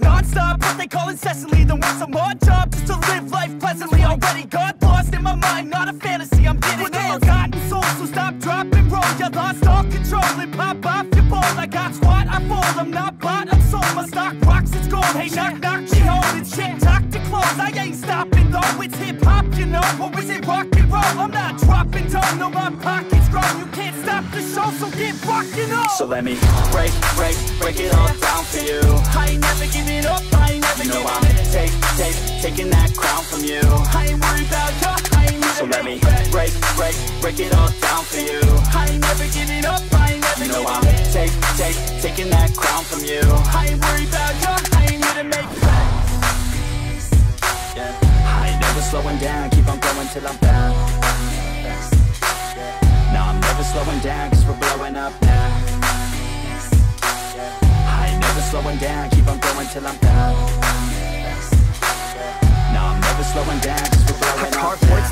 non-stop What they call incessantly. Than work some more job Just to live life pleasantly. Already got lost in my mind Not a fantasy, I'm getting With a forgotten soul So stop, drop, and roll. You lost all control And pop off your ball. I got squat, I fall. I'm not bought, I'm sold. My stock rocks, it's gold. Hey, knock, knock, she holding shit Talk to close. I ain't stopping though. It's hip-hop, you know. Or is it rock and roll? I'm not dropping down No, my pocket's You can't stop the show So get rockin' on. So let me break, break, break it all down for you. I ain't never giving up I ain't never You know I'm take, take, taking that crown from you. I ain't worried about you I ain't never So let me up. break, break, break it all down for you. I ain't never giving up I ain't never You know giving I'm up. take, take, taking that crown from you. I ain't worried about you I ain't here to make friends yeah. I ain't never slowing down, keep on going till I'm down slowing down, cause we're blowing up now. I ain't never slowing down, keep on going till I'm down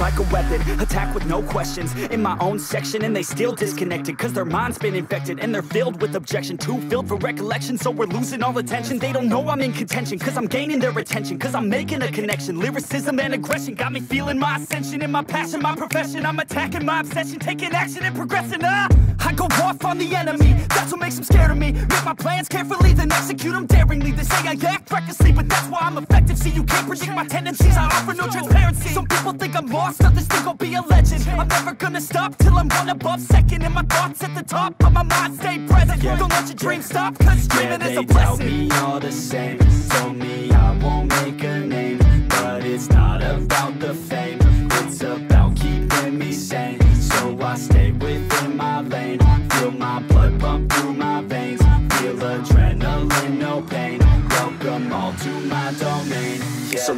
like a weapon Attack with no questions. In my own section And they still disconnected Cause their mind's been infected And they're filled with objection. Too filled for recollection So we're losing all attention. They don't know I'm in contention Cause I'm gaining their attention Cause I'm making a connection. Lyricism and aggression Got me feeling my ascension. And my passion, my profession I'm attacking my obsession Taking action and progressing ah, I go off on the enemy That's what makes them scared of me. Make my plans carefully execute them daringly. They say I act recklessly But that's why I'm effective. See you can't predict my tendencies. I offer no transparency. Some people think I'm lost Others think I'll be a legend. I'm never gonna stop Till I'm one above second And my thoughts at the top But my mind. Stay present. Yeah. Don't let your dreams stop Cause Yeah, dreaming is they a blessing. me all the same. Told me I won't make a name But it's not about the fame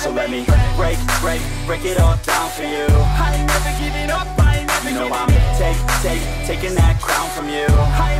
So let me break, break, break it all down for you. I ain't never giving up I ain't never You know I'm take, take, taking that crown from you